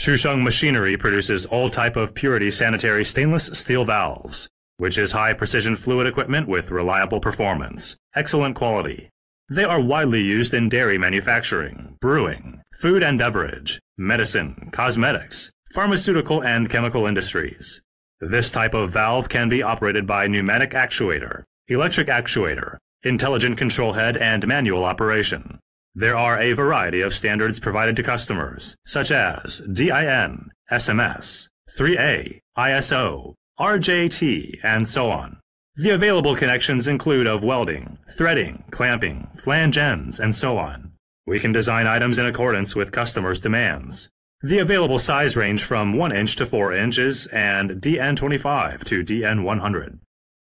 Xusheng Machinery produces all type of purity sanitary stainless steel valves, which is high precision fluid equipment with reliable performance, excellent quality. They are widely used in dairy manufacturing, brewing, food and beverage, medicine, cosmetics, pharmaceutical and chemical industries. This type of valve can be operated by pneumatic actuator, electric actuator, intelligent control head, and manual operation. There are a variety of standards provided to customers, such as DIN, SMS, 3A, ISO, RJT, and so on. The available connections include of welding, threading, clamping, flange ends, and so on. We can design items in accordance with customers' demands. The available size range from 1 inch to 4 inches and DN25 to DN100.